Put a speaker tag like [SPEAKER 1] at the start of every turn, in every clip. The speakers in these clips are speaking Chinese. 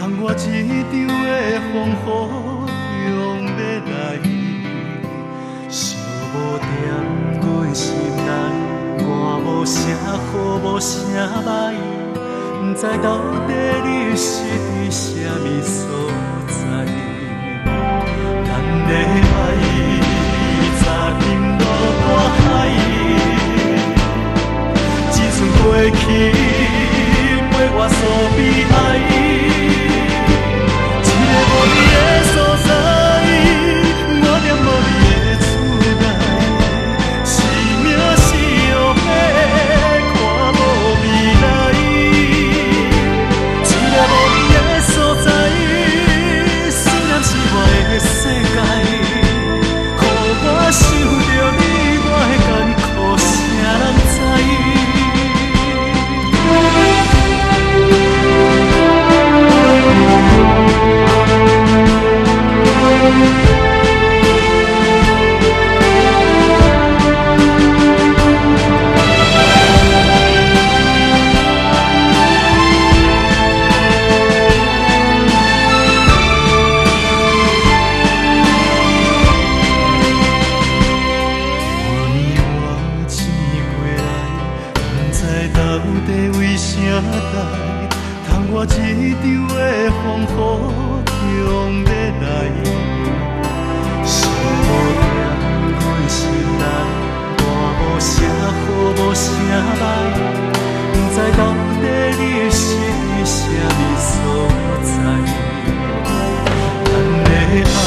[SPEAKER 1] 通我一场的风雨中要来，想无点阮心内，我无声，雨无声歹，不知到底你是伫什么所在，咱的爱早沉落大海，只剩过去代，通我一场的风雨中要来，想无定阮心内，寒无声，雨无声来，不知到底你是伫什么所在。咱的爱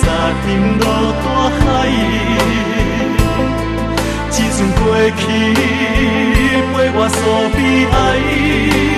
[SPEAKER 1] 早沉落大海，只剩过去陪我诉悲哀。